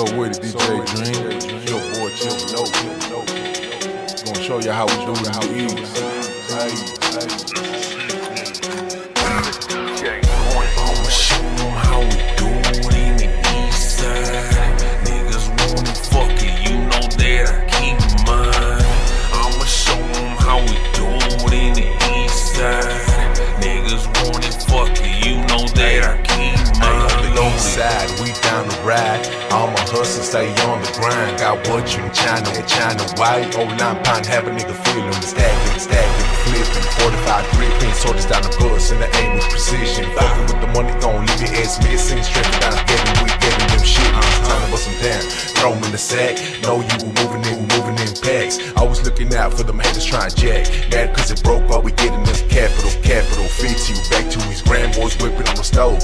So with it, DJ Dream, your boy Chip No. Gonna show you how we do it, how we eat. Hey, hey. Down the ride. All my hustlers stay on the grind. Got what you in China, in China white. Old oh, line pound, have a nigga feeling stacking, stacking, flipping. 45 gripping, swords down the bus, and the aim with precision. Fucking with the money, gon' leave your ass missing. Straight down, getting, we getting them shit. Time to bust them down, throw 'em in the sack. Know you were moving in, moving in packs. Always looking out for them haters trying jack. Mad cause it broke, but we getting this capital, capital. Fits you back to his grand boys whipping on the stove.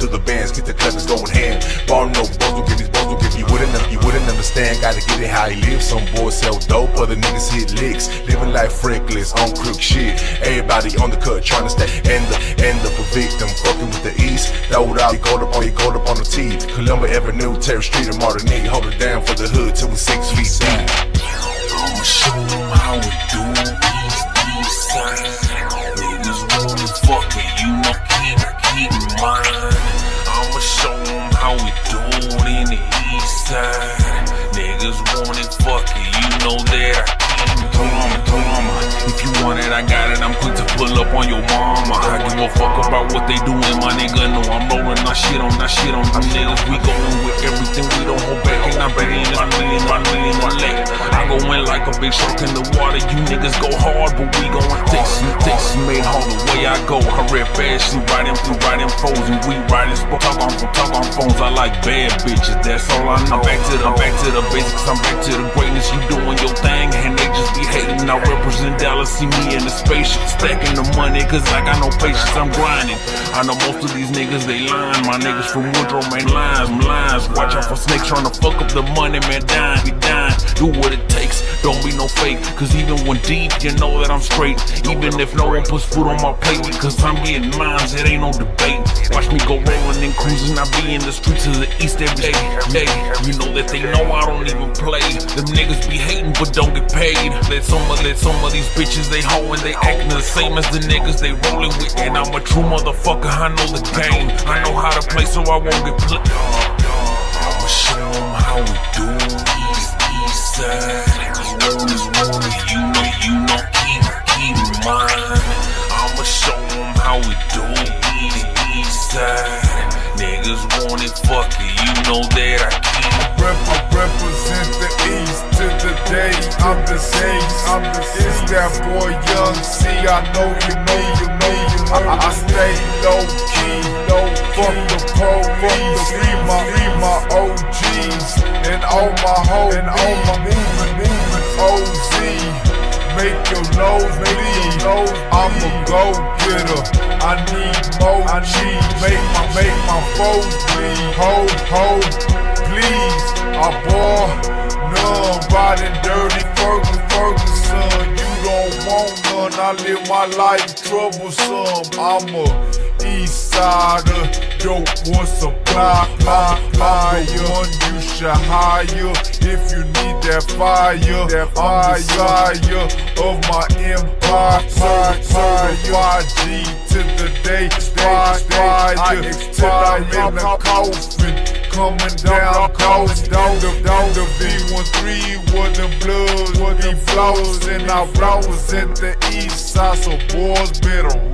To the bands, get the cutters going hand. Bar no don't get these balls, don't you wouldn't, you wouldn't understand. Gotta get it how he lives. Some boys sell dope, other niggas hit licks. Living life freakless, on crook shit. Everybody on the cut trying to stay. End up, end up a victim, fucking with the east. Throw it out, you gold up on, you gold up on the teeth. Columbia Avenue, Terry Street, and Martinique. Hold it down for the hood till we six feet deep. I'ma how we do east, east. Niggas wanna fuck it, you Niggas wanna fuck it, you know there. Drama, drama. If you want it, I got it. I'm quick to pull up on your mama. I give a fuck about what they doing, my nigga. No, I'm rolling, I shit on, I shit on them niggas. We going with everything, we don't hold back. And I'm betting. I like a big shark in the water. You niggas go hard, but we some, take some made hard the way I go. I rap fast, she riding through riding foes, and we riding spoke. Talk on talk on phones. I like bad bitches, that's all I know. I'm back to the, I'm back to the basics. I'm back to the greatness. You doing your thing, and they just be hating. I represent Dallas, see me in the spaceship, stacking the money, cause I got no patience. I'm grinding. I know most of these niggas they lying. My niggas from Woodrow main lines, lines. Watch out for snakes trying to fuck up the money, man. Dying, be dying. Do what it takes. Don't be no fake, cause even when deep, you know that I'm straight. Even if no one puts food on my plate, because I'm getting mines, it ain't no debate. Watch me go rolling and cruising, I be in the streets of the east every day. Hey, you know that they know I don't even play. Them niggas be hating, but don't get paid. Let some of, let some of these bitches they hoeing, they acting the same as the niggas they rolling with. And I'm a true motherfucker, I know the game. I know how to play, so I won't get played. I'ma show 'em how side. Niggas want it, fuck it, you know that I keep. Rep- represent the east to the day I'm the same. I'm the It's that boy Young C. I know you know you know you know. I, I stay low key, low fuck the police. Free my free my OGs and all my hoes and all my movement movement OZ. Make your nose bleed. I'm a go getter. I need more cheese. Make my make my foes bleed. Ho ho, please. I bore none riding dirty Ferguson Ferguson. You don't want none. I live my life troublesome. I'm a east sider. Dope one supply. I'm the one you should hire if you need that fire. That fire of my empire. Certified G to the day. Stay, stay, till I'm in the coffin. Coming down, coast down the down the V13 where the blood where the flows and I represent the east side, so boys better